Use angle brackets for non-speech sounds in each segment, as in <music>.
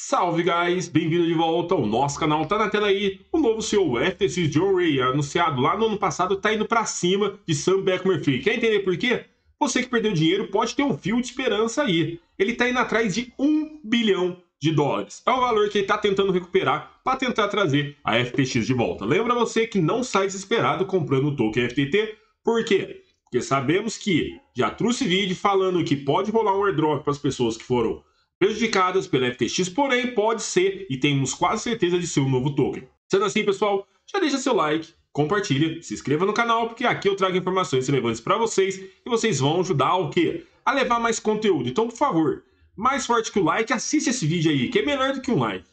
Salve, guys! Bem-vindo de volta ao nosso canal. Tá na tela aí o novo CEO FTX John Ray, anunciado lá no ano passado, tá indo para cima de Sam Bankman-Fried. Quer entender por quê? Você que perdeu dinheiro pode ter um fio de esperança aí. Ele tá indo atrás de um bilhão de dólares. É o valor que ele está tentando recuperar para tentar trazer a FTX de volta. Lembra você que não sai desesperado comprando o token FTT. Por quê? Porque sabemos que já trouxe vídeo falando que pode rolar um airdrop para as pessoas que foram prejudicadas pela FTX, porém pode ser e temos quase certeza de ser um novo token. Sendo assim, pessoal, já deixa seu like, compartilha, se inscreva no canal, porque aqui eu trago informações relevantes para vocês e vocês vão ajudar o quê? A levar mais conteúdo. Então, por favor, mais forte que o like, assiste esse vídeo aí, que é melhor do que um like.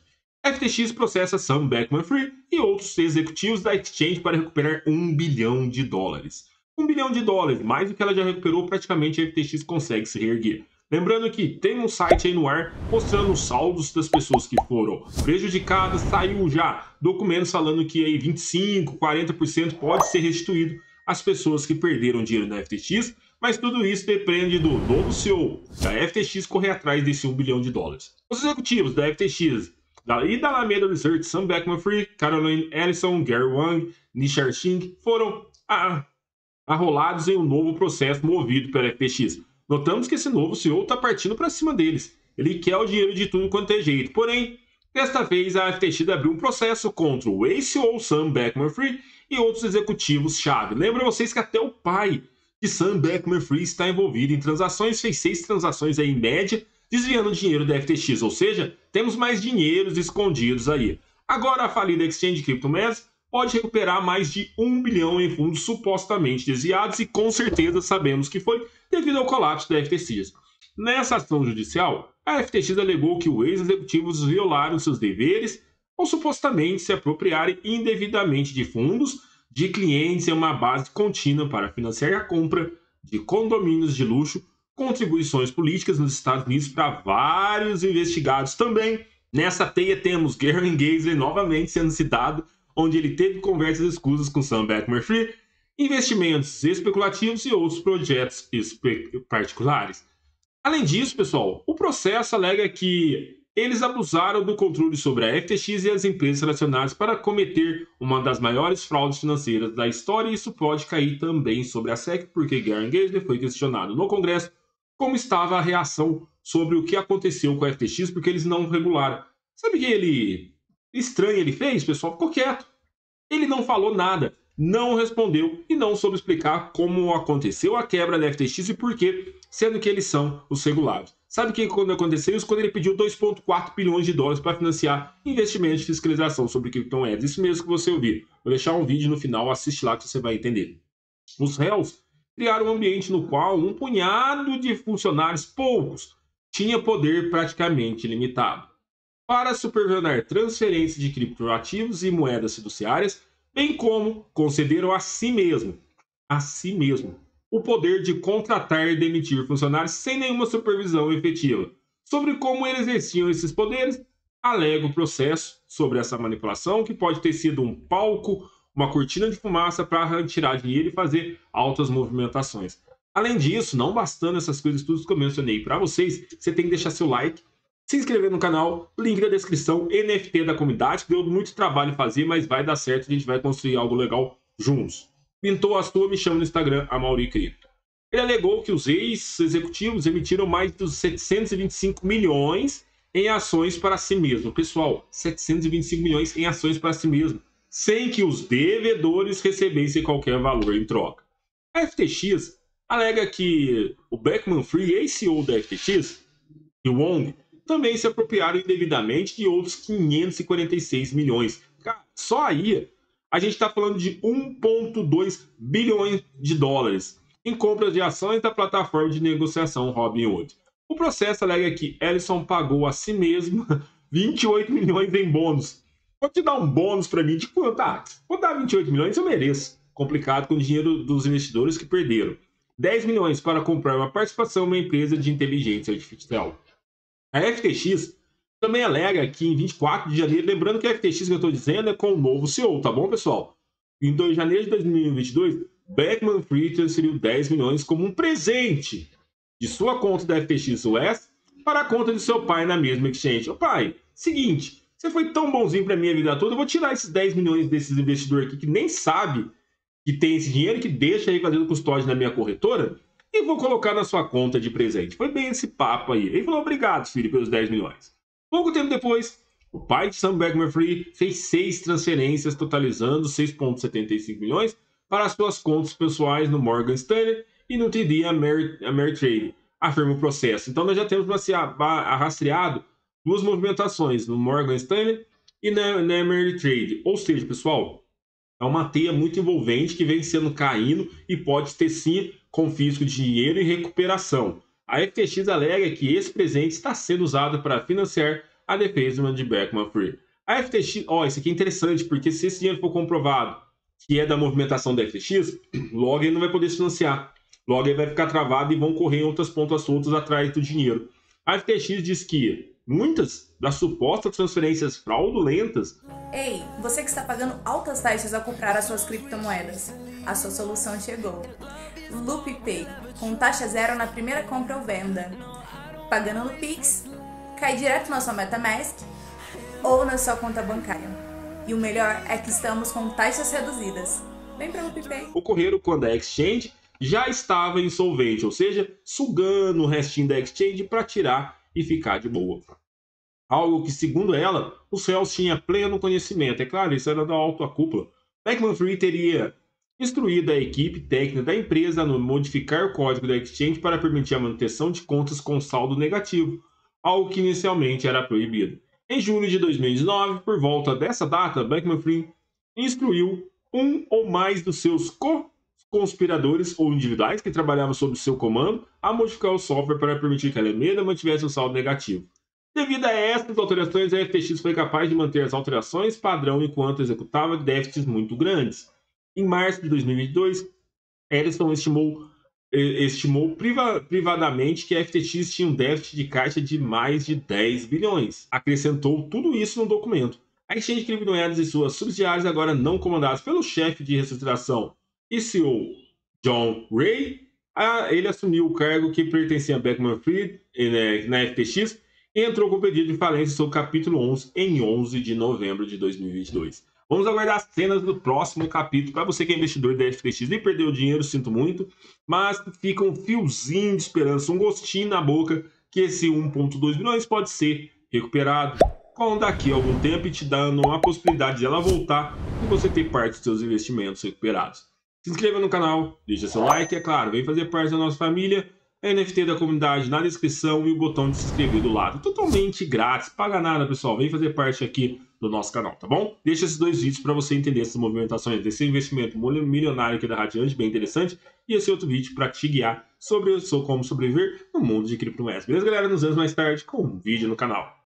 FTX processa Sam Bankman-Fried e outros executivos da exchange para recuperar um bilhão de dólares. Um bilhão de dólares, mais do que ela já recuperou, praticamente a FTX consegue se reerguer. Lembrando que tem um site aí no ar mostrando os saldos das pessoas que foram prejudicadas. Saiu já documentos falando que aí 25, 40% pode ser restituído às pessoas que perderam dinheiro na FTX, mas tudo isso depende do novo CEO da FTX correr atrás desse 1 bilhão de dólares. Os executivos da FTX e da Alameda Research, Sam Beckman-Fried, Caroline Ellison, Gary Wang, Nishar Singh foram arrolados em um novo processo movido pela FTX Notamos que esse novo CEO está partindo para cima deles. Ele quer o dinheiro de tudo quanto é jeito. Porém, desta vez a FTX abriu um processo contra o ex-CEO Sam Beckman-Fried e outros executivos-chave. Lembra vocês que até o pai de Sam Beckman-Fried está envolvido em transações, fez seis transações aí em média, desviando dinheiro da FTX. Ou seja, temos mais dinheiros escondidos aí. Agora a falida Exchange CryptoMass pode recuperar mais de um bilhão em fundos supostamente desviados e com certeza sabemos que foi devido ao colapso da FTX. Nessa ação judicial, a FTX alegou que os ex-executivos violaram seus deveres ou supostamente se apropriarem indevidamente de fundos de clientes em uma base contínua para financiar a compra de condomínios de luxo, contribuições políticas nos Estados Unidos para vários investigados também. Nessa teia temos Gary Gensler novamente sendo citado onde ele teve conversas escusas com Sam Bankman-Fried, investimentos especulativos e outros projetos particulares. Além disso, pessoal, o processo alega que eles abusaram do controle sobre a FTX e as empresas relacionadas para cometer uma das maiores fraudes financeiras da história, e isso pode cair também sobre a SEC, porque Gary Gensler foi questionado no Congresso como estava a reação sobre o que aconteceu com a FTX, porque eles não regularam. Sabe que ele estranho ele fez, pessoal, ficou quieto. Ele não falou nada, não respondeu e não soube explicar como aconteceu a quebra da FTX e por quê, sendo que eles são os regulados. Sabe o que quando aconteceu isso? Quando ele pediu 2,4 bilhões de dólares para financiar investimentos de fiscalização sobre criptomoedas. Isso mesmo que você ouviu. Vou deixar um vídeo no final, assiste lá que você vai entender. Os réus criaram um ambiente no qual um punhado de funcionários, poucos, tinha poder praticamente limitado para supervisionar transferências de criptoativos e moedas fiduciárias, bem como concederam a si mesmo, a si mesmo, o poder de contratar e demitir funcionários sem nenhuma supervisão efetiva. Sobre como eles exerciam esses poderes, alega o processo sobre essa manipulação, que pode ter sido um palco, uma cortina de fumaça para tirar dinheiro e fazer altas movimentações. Além disso, não bastando essas coisas tudo que eu mencionei para vocês, você tem que deixar seu like, se inscrever no canal, link na descrição, NFT da comunidade, deu muito trabalho fazer, mas vai dar certo, a gente vai construir algo legal juntos. Pintou a sua, me chama no Instagram, Amauri Cripto. Ele alegou que os ex-executivos emitiram mais de 725 milhões em ações para si mesmo. Pessoal, 725 milhões em ações para si mesmo, sem que os devedores recebessem qualquer valor em troca. A FTX alega que o Beckman Free, ex-CEO da FTX, e o Wong, também se apropriaram indevidamente de outros 546 milhões. Cara, só aí a gente está falando de 1,2 bilhões de dólares em compras de ações da plataforma de negociação Robinhood. O processo alega que Ellison pagou a si mesmo <laughs> 28 milhões em bônus. Vou te dar um bônus para mim de quanto? Ah, vou dar 28 milhões, eu mereço. Complicado com o dinheiro dos investidores que perderam. 10 milhões para comprar uma participação em uma empresa de inteligência artificial. A FTX também alega que em 24 de janeiro, lembrando que a FTX que eu estou dizendo é com o novo CEO, tá bom, pessoal? Em 2 de janeiro de 2022, Beckman Fried transferiu 10 milhões como um presente de sua conta da FTX US para a conta de seu pai na mesma exchange. Ô pai, seguinte, você foi tão bonzinho para minha vida toda, eu vou tirar esses 10 milhões desses investidores aqui que nem sabe que tem esse dinheiro, que deixa aí fazendo custódia na minha corretora, e vou colocar na sua conta de presente. Foi bem esse papo aí. Ele falou, obrigado, filho, pelos 10 milhões. Pouco tempo depois, o pai de Sam Bankman-Fried fez seis transferências, totalizando 6,75 milhões para as suas contas pessoais no Morgan Stanley e no TD Ameritrade, afirma o processo. Então, nós já temos rastreado duas movimentações, no Morgan Stanley e na, na Ameritrade. Ou seja, pessoal, é uma teia muito envolvente que vem sendo caindo e pode ter sim confisco de dinheiro e recuperação. A FTX alega que esse presente está sendo usado para financiar a defesa de Beckman Free. A FTX, ó, oh, isso aqui é interessante, porque se esse dinheiro for comprovado que é da movimentação da FTX, <clears throat> logo ele não vai poder se financiar. Logo ele vai ficar travado e vão correr outras pontas soltas atrás do dinheiro. A FTX diz que muitas das supostas transferências fraudulentas. Ei, você que está pagando altas taxas ao comprar as suas criptomoedas, a sua solução chegou. Loop Pay, com taxa zero na primeira compra ou venda. Pagando no Pix cai direto na sua MetaMask ou na sua conta bancária. E o melhor é que estamos com taxas reduzidas. Vem para o PicPay. Ocorreram quando a Exchange já estava insolvente, ou seja, sugando o restinho da Exchange para tirar e ficar de boa. Algo que, segundo ela, os réus tinham pleno conhecimento. É claro, isso era da alta cúpula. Beckman Free teria instruído a equipe técnica da empresa a modificar o código da Exchange para permitir a manutenção de contas com saldo negativo, algo que inicialmente era proibido. Em julho de 2019, por volta dessa data, Beckman Free instruiu um ou mais dos seus co-conspiradores ou individuais que trabalhavam sob seu comando a modificar o software para permitir que a Alameda mantivesse o saldo negativo. Devido a essas alterações, a FTX foi capaz de manter as alterações padrão enquanto executava déficits muito grandes. Em março de 2022, Edison estimou estimou priva privadamente que a FTX tinha um déficit de caixa de mais de 10 bilhões. Acrescentou tudo isso no documento. A exchange de criptomoedas e suas subsidiárias, agora não comandadas pelo chefe de reestruturação e CEO John Ray, ele assumiu o cargo que pertencia a Beckman Fried né, na FTX e entrou com pedido de falência sobre o capítulo 11 em 11 de novembro de 2022. Vamos aguardar as cenas do próximo capítulo. Para você que é investidor da FTX e perdeu dinheiro, sinto muito, mas fica um fiozinho de esperança, um gostinho na boca que esse 1,2 bilhões pode ser recuperado com daqui a algum tempo e te dando a possibilidade de ela voltar e você ter parte dos seus investimentos recuperados. Se inscreva no canal, deixa seu like, é claro, vem fazer parte da nossa família NFT da comunidade na descrição e o botão de se inscrever do lado. Totalmente grátis, paga nada, pessoal. Vem fazer parte aqui do nosso canal, tá bom? Deixa esses dois vídeos para você entender essas movimentações desse investimento milionário aqui da Radiante, bem interessante. E esse outro vídeo para te guiar sobre como sobreviver no mundo de criptomoedas. Beleza, galera? Nos vemos mais tarde com um vídeo no canal.